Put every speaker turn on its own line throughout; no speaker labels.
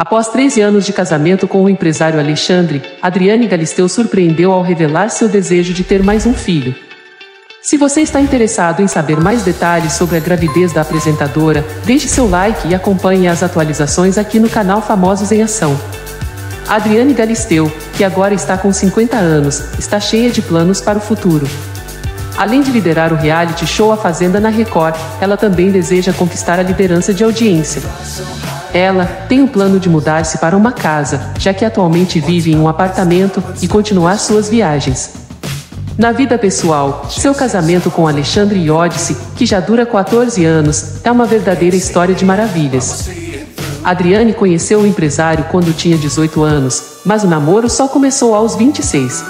Após 13 anos de casamento com o empresário Alexandre, Adriane Galisteu surpreendeu ao revelar seu desejo de ter mais um filho. Se você está interessado em saber mais detalhes sobre a gravidez da apresentadora, deixe seu like e acompanhe as atualizações aqui no canal Famosos em Ação. Adriane Galisteu, que agora está com 50 anos, está cheia de planos para o futuro. Além de liderar o reality show A Fazenda na Record, ela também deseja conquistar a liderança de audiência. Ela tem o plano de mudar-se para uma casa, já que atualmente vive em um apartamento, e continuar suas viagens. Na vida pessoal, seu casamento com Alexandre Iodice, que já dura 14 anos, é uma verdadeira história de maravilhas. Adriane conheceu o empresário quando tinha 18 anos, mas o namoro só começou aos 26.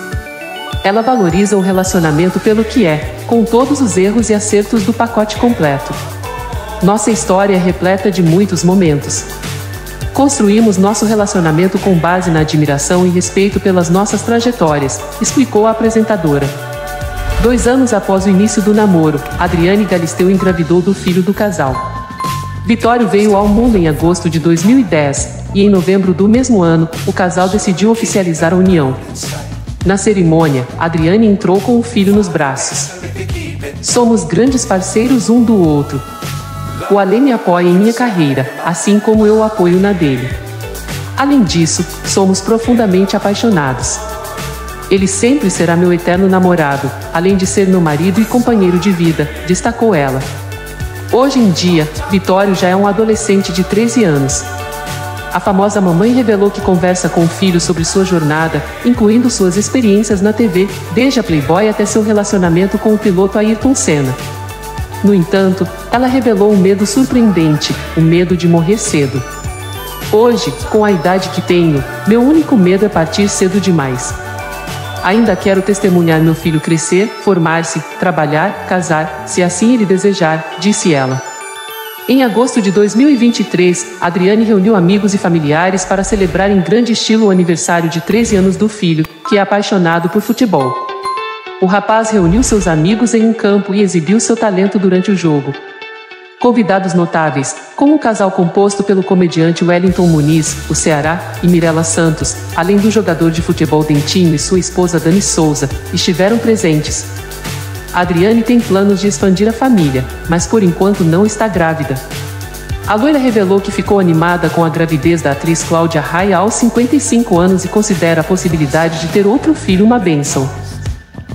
Ela valoriza o relacionamento pelo que é, com todos os erros e acertos do pacote completo. Nossa história é repleta de muitos momentos, Construímos nosso relacionamento com base na admiração e respeito pelas nossas trajetórias, explicou a apresentadora. Dois anos após o início do namoro, Adriane Galisteu engravidou do filho do casal. Vitório veio ao mundo em agosto de 2010 e, em novembro do mesmo ano, o casal decidiu oficializar a união. Na cerimônia, Adriane entrou com o filho nos braços. Somos grandes parceiros um do outro, o Alê me apoia em minha carreira, assim como eu o apoio na dele. Além disso, somos profundamente apaixonados. Ele sempre será meu eterno namorado, além de ser meu marido e companheiro de vida, destacou ela. Hoje em dia, Vitório já é um adolescente de 13 anos. A famosa mamãe revelou que conversa com o filho sobre sua jornada, incluindo suas experiências na TV, desde a Playboy até seu relacionamento com o piloto Ayrton Senna. No entanto, ela revelou um medo surpreendente: o medo de morrer cedo. Hoje, com a idade que tenho, meu único medo é partir cedo demais. Ainda quero testemunhar meu filho crescer, formar-se, trabalhar, casar, se assim ele desejar, disse ela. Em agosto de 2023, Adriane reuniu amigos e familiares para celebrar em grande estilo o aniversário de 13 anos do filho, que é apaixonado por futebol. O rapaz reuniu seus amigos em um campo e exibiu seu talento durante o jogo. Convidados notáveis, como o casal composto pelo comediante Wellington Muniz, o Ceará, e Mirella Santos, além do jogador de futebol Dentinho e sua esposa Dani Souza, estiveram presentes. Adriane tem planos de expandir a família, mas por enquanto não está grávida. A loira revelou que ficou animada com a gravidez da atriz Cláudia Raia aos 55 anos e considera a possibilidade de ter outro filho uma bênção.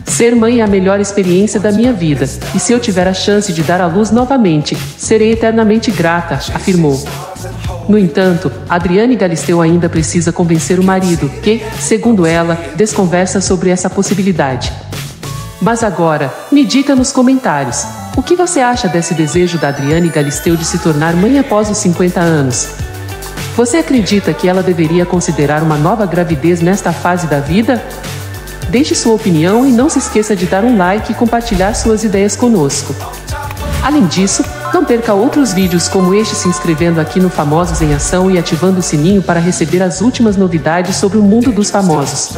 Ser mãe é a melhor experiência da minha vida, e se eu tiver a chance de dar à luz novamente, serei eternamente grata, afirmou. No entanto, Adriane Galisteu ainda precisa convencer o marido, que, segundo ela, desconversa sobre essa possibilidade. Mas agora, me diga nos comentários: o que você acha desse desejo da Adriane Galisteu de se tornar mãe após os 50 anos? Você acredita que ela deveria considerar uma nova gravidez nesta fase da vida? Deixe sua opinião e não se esqueça de dar um like e compartilhar suas ideias conosco. Além disso, não perca outros vídeos como este se inscrevendo aqui no Famosos em Ação e ativando o sininho para receber as últimas novidades sobre o mundo dos famosos.